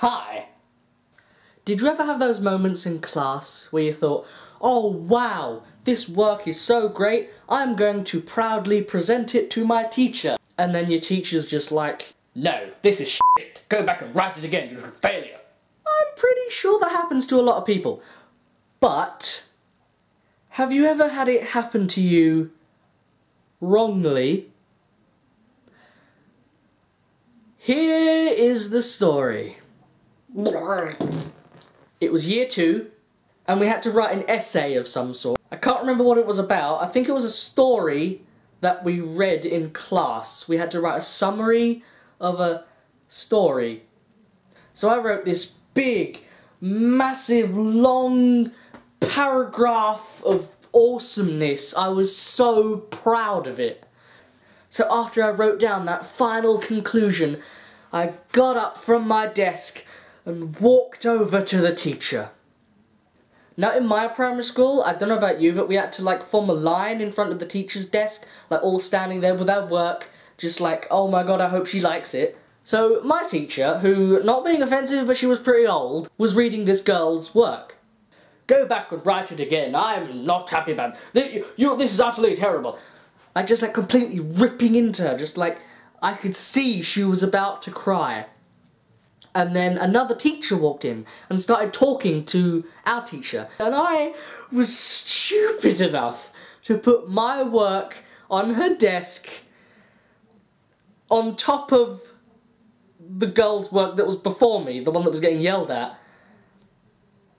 Hi. Did you ever have those moments in class where you thought, oh wow, this work is so great, I'm going to proudly present it to my teacher. And then your teacher's just like, no, this is shit. Go back and write it again, you're a failure. I'm pretty sure that happens to a lot of people. But, have you ever had it happen to you wrongly? Here is the story. It was year two, and we had to write an essay of some sort. I can't remember what it was about. I think it was a story that we read in class. We had to write a summary of a story. So I wrote this big, massive, long paragraph of awesomeness. I was so proud of it. So after I wrote down that final conclusion, I got up from my desk and walked over to the teacher. Now in my primary school, I don't know about you, but we had to like form a line in front of the teacher's desk, like all standing there with our work, just like, oh my god, I hope she likes it. So my teacher, who, not being offensive, but she was pretty old, was reading this girl's work. Go back and write it again, I'm not happy about it. You, you, this is utterly terrible. I just like completely ripping into her, just like, I could see she was about to cry. And then another teacher walked in and started talking to our teacher. And I was stupid enough to put my work on her desk on top of the girl's work that was before me, the one that was getting yelled at.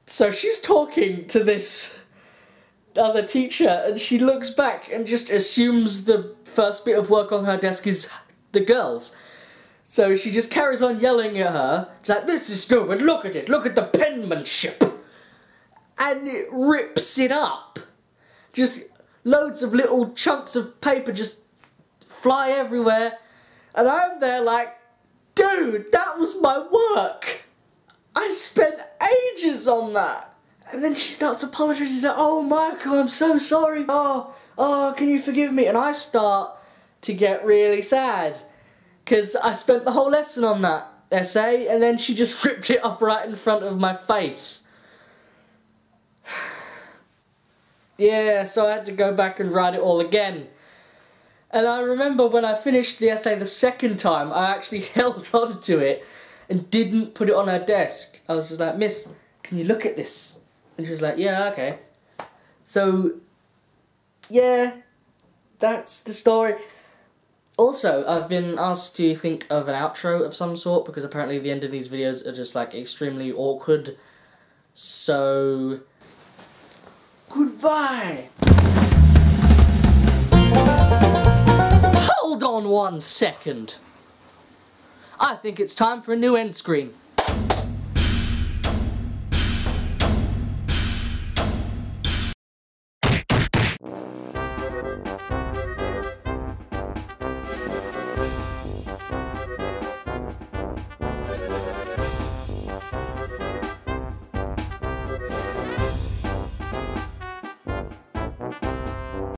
So she's talking to this other teacher and she looks back and just assumes the first bit of work on her desk is the girl's. So she just carries on yelling at her. She's like, this is stupid, look at it, look at the penmanship. And it rips it up. Just loads of little chunks of paper just fly everywhere. And I'm there like, dude, that was my work. I spent ages on that. And then she starts apologizing. She's like, oh, Michael, I'm so sorry. Oh, oh, can you forgive me? And I start to get really sad because I spent the whole lesson on that essay and then she just ripped it up right in front of my face. yeah, so I had to go back and write it all again. And I remember when I finished the essay the second time, I actually held on to it and didn't put it on her desk. I was just like, Miss, can you look at this? And she was like, yeah, okay. So, yeah, that's the story. Also, I've been asked to think of an outro of some sort because apparently the end of these videos are just like extremely awkward. So, goodbye! Hold on one second. I think it's time for a new end screen.